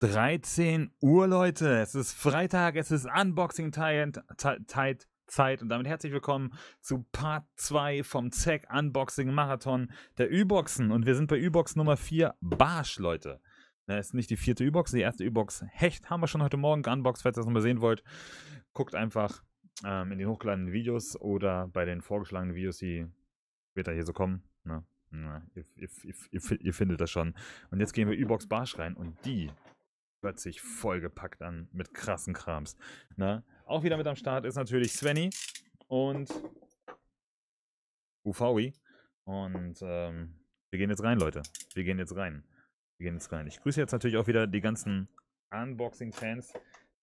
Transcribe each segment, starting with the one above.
13 Uhr, Leute. Es ist Freitag, es ist Unboxing-Zeit Zeit und damit herzlich willkommen zu Part 2 vom ZEC Unboxing Marathon der Ü-Boxen. Und wir sind bei Ü-Box Nummer 4 Barsch, Leute. Das ist nicht die vierte Ü-Box, die erste Ü-Box Hecht haben wir schon heute Morgen geunboxed. Falls ihr das nochmal sehen wollt, guckt einfach ähm, in den hochgeladenen Videos oder bei den vorgeschlagenen Videos, die später hier so kommen. Ne? Na, ihr, ihr, ihr, ihr, findet das schon. Und jetzt gehen wir Ü-Box Barsch rein und die hört sich vollgepackt an mit krassen Krams. Ne? Auch wieder mit am Start ist natürlich Svenny und UVI. Und ähm, wir gehen jetzt rein, Leute. Wir gehen jetzt rein. Wir gehen jetzt rein. Ich grüße jetzt natürlich auch wieder die ganzen Unboxing-Fans,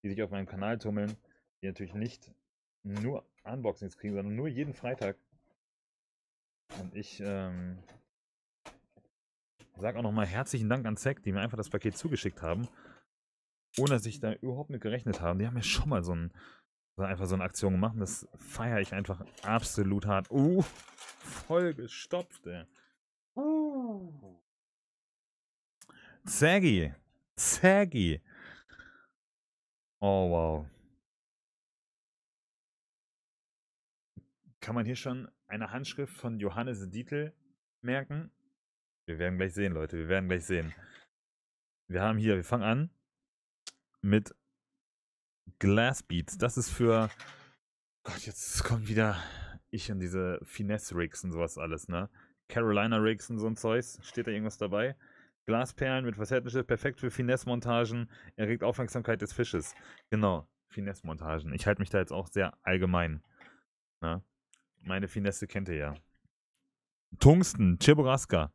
die sich auf meinem Kanal tummeln, die natürlich nicht nur Unboxings kriegen, sondern nur jeden Freitag. Und ich ähm, sage auch nochmal herzlichen Dank an Zack, die mir einfach das Paket zugeschickt haben ohne dass ich da überhaupt mit gerechnet habe. Die haben ja schon mal so, ein, so einfach so eine Aktion gemacht. Das feiere ich einfach absolut hart. Uh, voll gestopft, ey. Uh. Zaggy. Zaggy. Oh, wow. Kann man hier schon eine Handschrift von Johannes Dietl merken? Wir werden gleich sehen, Leute. Wir werden gleich sehen. Wir haben hier, wir fangen an mit Glass Beats. Das ist für. Gott, jetzt kommt wieder ich und diese Finesse-Rigs und sowas alles, ne? Carolina Rigs und so ein Zeugs. Steht da irgendwas dabei? Glasperlen mit Facettenschrift, perfekt für Finesse-Montagen, erregt Aufmerksamkeit des Fisches. Genau, Finesse-Montagen. Ich halte mich da jetzt auch sehr allgemein. Ne? Meine Finesse kennt ihr ja. Tungsten, Chiburaska.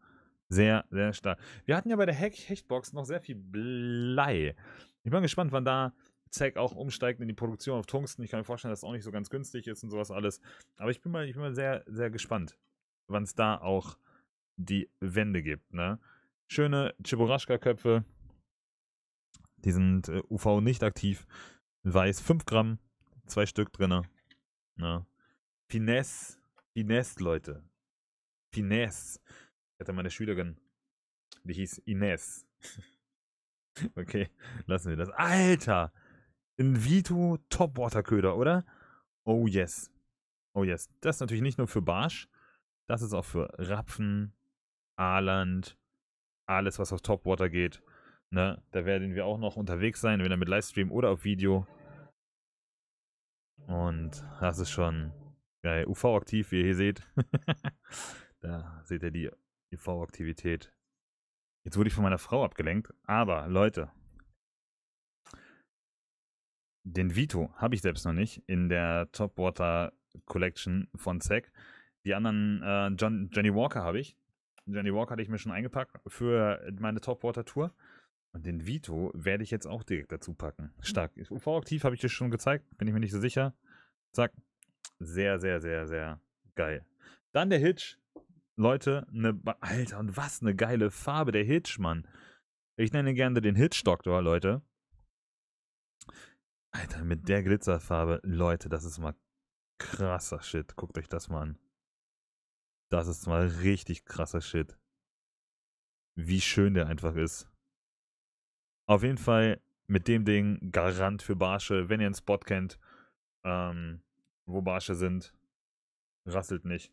Sehr, sehr stark. Wir hatten ja bei der Hechtbox noch sehr viel Blei. Ich bin gespannt, wann da Zack auch umsteigt in die Produktion auf Tungsten. Ich kann mir vorstellen, dass es auch nicht so ganz günstig ist und sowas alles. Aber ich bin mal, ich bin mal sehr, sehr gespannt, wann es da auch die Wände gibt. Ne? Schöne Chiborashka-Köpfe. Die sind äh, UV nicht aktiv. Weiß 5 Gramm, zwei Stück drin. Ne? Finesse, Finesse, Leute. Finesse. Ich hatte meine Schülerin, die hieß Ines. Okay, lassen wir das. Alter! In Vito Topwater-Köder, oder? Oh yes. Oh yes. Das ist natürlich nicht nur für Barsch. Das ist auch für Rapfen, Aaland, alles, was auf Topwater geht. Ne? Da werden wir auch noch unterwegs sein, entweder mit Livestream oder auf Video. Und das ist schon geil. UV-aktiv, wie ihr hier seht. da seht ihr die UV-Aktivität. Jetzt wurde ich von meiner Frau abgelenkt. Aber, Leute. Den Vito habe ich selbst noch nicht in der Topwater Collection von Zack. Die anderen, äh, John, Johnny Walker habe ich. Johnny Walker hatte ich mir schon eingepackt für meine Topwater Tour. Und den Vito werde ich jetzt auch direkt dazu packen. Stark. UV-aktiv habe ich dir schon gezeigt, bin ich mir nicht so sicher. Zack. Sehr, sehr, sehr, sehr geil. Dann der Hitch. Leute, ne, Alter, und was eine geile Farbe, der Hitch, Mann. Ich nenne gerne den Hitch-Doktor, Leute. Alter, mit der Glitzerfarbe, Leute, das ist mal krasser Shit. Guckt euch das mal an. Das ist mal richtig krasser Shit. Wie schön der einfach ist. Auf jeden Fall mit dem Ding Garant für Barsche. Wenn ihr einen Spot kennt, ähm, wo Barsche sind, rasselt nicht.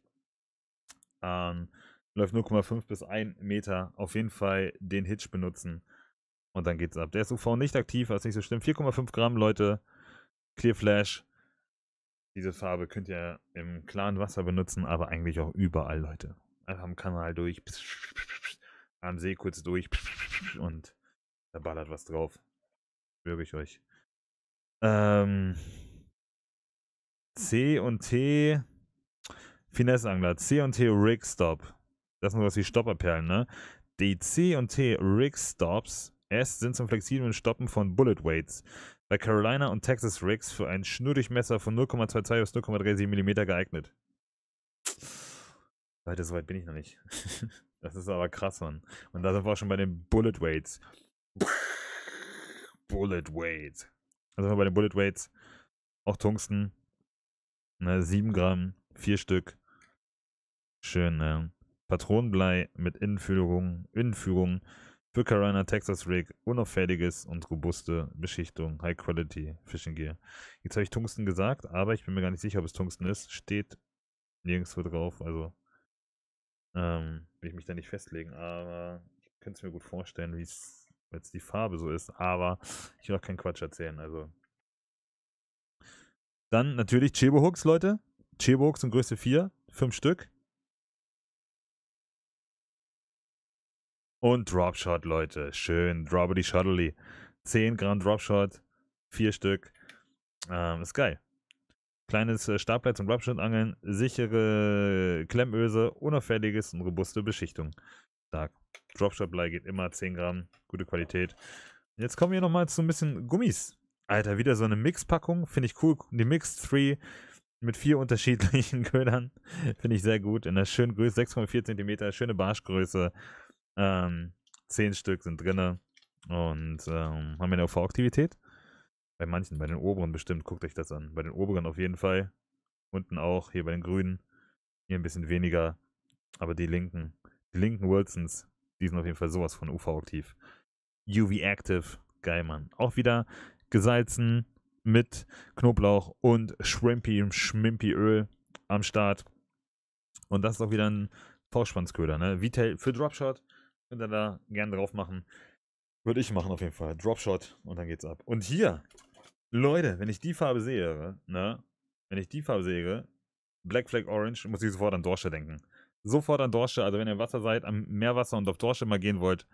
Ähm, läuft 0,5 bis 1 Meter. Auf jeden Fall den Hitch benutzen. Und dann geht's ab. Der ist UV nicht aktiv, was nicht so schlimm. 4,5 Gramm, Leute. Clear Flash. Diese Farbe könnt ihr im klaren Wasser benutzen, aber eigentlich auch überall, Leute. Einfach am Kanal durch. Am See kurz durch. Und da ballert was drauf. Schwöre ich euch. Ähm, C und T Finesse-Angler, C und T Rig Stop. Das sind sowas wie Stopperperlen, ne? Die C und T Rig Stops S sind zum flexiblen Stoppen von Bullet Weights. Bei Carolina und Texas Rigs für einen Schnurdurchmesser von 0,22 bis 0,37 mm geeignet. Leute, so weit bin ich noch nicht. das ist aber krass, Mann. Und da sind wir auch schon bei den Bullet Weights. Bullet Weights. Also bei den Bullet Weights. Auch Tungsten. Ne, 7 Gramm, 4 Stück. Schön, ne? Patronenblei mit Innenführung, Innenführung Für Carolina Texas Rig, unauffälliges und robuste Beschichtung, High Quality Fishing Gear. Jetzt habe ich Tungsten gesagt, aber ich bin mir gar nicht sicher, ob es Tungsten ist. Steht nirgendwo drauf, also ähm, will ich mich da nicht festlegen, aber ich könnte es mir gut vorstellen, wie es jetzt die Farbe so ist, aber ich will auch keinen Quatsch erzählen, also. Dann natürlich Chebo Hooks, Leute. Chebo Hooks sind Größe 4, 5 Stück. Und Dropshot, Leute. Schön. Droppity Shuttly. 10 Gramm Dropshot. 4 Stück. Ähm, ist geil. Kleines äh, zum Dropshot-Angeln. Sichere Klemmöse. Unauffälliges und robuste Beschichtung. Stark. Dropshot-Blei geht immer 10 Gramm. Gute Qualität. Jetzt kommen wir nochmal zu ein bisschen Gummis. Alter, wieder so eine Mix-Packung. Finde ich cool. Die Mix 3 mit vier unterschiedlichen Ködern. Finde ich sehr gut. In der schönen Größe, 6,4 cm, schöne Barschgröße. Ähm, zehn Stück sind drin und ähm, haben eine UV-Aktivität. Bei manchen, bei den oberen bestimmt, guckt euch das an. Bei den oberen auf jeden Fall. Unten auch, hier bei den grünen. Hier ein bisschen weniger. Aber die linken, die linken Wilsons, die sind auf jeden Fall sowas von UV-aktiv. UV Active, geil, Mann. Auch wieder gesalzen mit Knoblauch und Shrimpy, Schmimpy Öl am Start. Und das ist auch wieder ein V-Spannsköder, ne? Vitel für Dropshot Könnt ihr da gern drauf machen. Würde ich machen auf jeden Fall. Dropshot und dann geht's ab. Und hier, Leute, wenn ich die Farbe sehe, ne? Wenn ich die Farbe sehe, Black Flag Orange, muss ich sofort an Dorsche denken. Sofort an Dorsche, also wenn ihr im Wasser seid, am Meerwasser und auf Dorsche mal gehen wollt,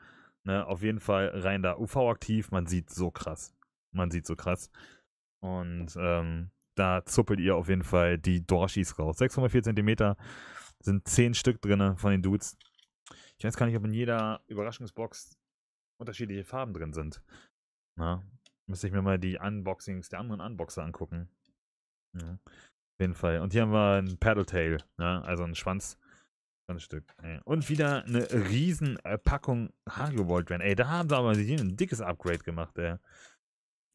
ne, auf jeden Fall rein da. UV-aktiv, man sieht so krass. Man sieht so krass. Und ähm, da zuppelt ihr auf jeden Fall die Dorschis raus. 6,4 cm sind 10 Stück drin von den Dudes. Ich weiß gar nicht, ob in jeder Überraschungsbox unterschiedliche Farben drin sind. Na, müsste ich mir mal die Unboxings der anderen Unboxer angucken. Ja, auf jeden Fall. Und hier haben wir ein Paddletail, ne? also ein Schwanz. Schwanzstück. Und wieder eine riesen Packung Hario Volt Ey, da haben sie aber ein dickes Upgrade gemacht, ey.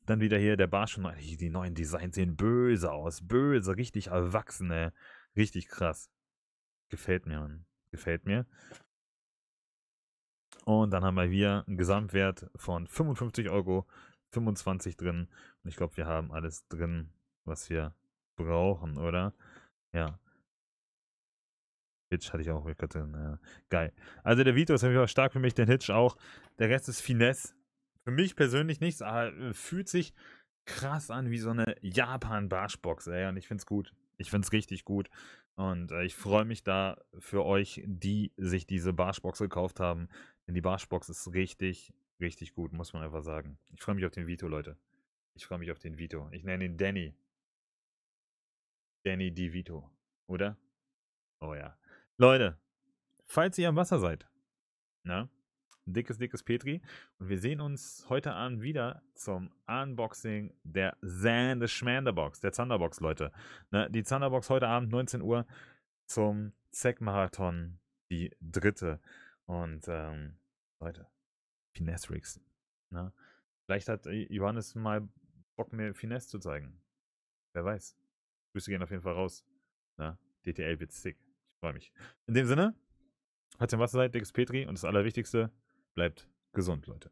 Dann wieder hier der Barsch. Die neuen Designs sehen böse aus. Böse, richtig erwachsen, ey. Richtig krass. Gefällt mir, Mann. Gefällt mir. Und dann haben wir hier einen Gesamtwert von 55 Euro, 25 drin. Und ich glaube, wir haben alles drin, was wir brauchen, oder? Ja. Hitch hatte ich auch drin. Ja. Geil. Also der Vito ist auf jeden Fall stark für mich, der Hitch auch. Der Rest ist Finesse. Für mich persönlich nichts, aber äh, fühlt sich krass an wie so eine Japan-Barschbox, ey. Und ich finde es gut. Ich finde es richtig gut. Und äh, ich freue mich da für euch, die sich diese Barschbox gekauft haben. Denn die Barschbox ist richtig, richtig gut, muss man einfach sagen. Ich freue mich auf den Vito, Leute. Ich freue mich auf den Vito. Ich nenne ihn Danny. Danny Di Vito. Oder? Oh ja. Leute, falls ihr am Wasser seid, na, dickes, dickes Petri. Und wir sehen uns heute Abend wieder zum Unboxing der Sande Schmanderbox, der Thunderbox, Leute. Ne, die Thunderbox heute Abend, 19 Uhr, zum Zack-Marathon, die dritte. Und, ähm, Leute, Finesse Rigs. Ne? Vielleicht hat Johannes mal Bock, mir Finesse zu zeigen. Wer weiß. Grüße gehen auf jeden Fall raus. Ne? DTL wird sick. Ich freue mich. In dem Sinne, hat im Wasser seid, dickes Petri und das Allerwichtigste, Bleibt gesund, Leute.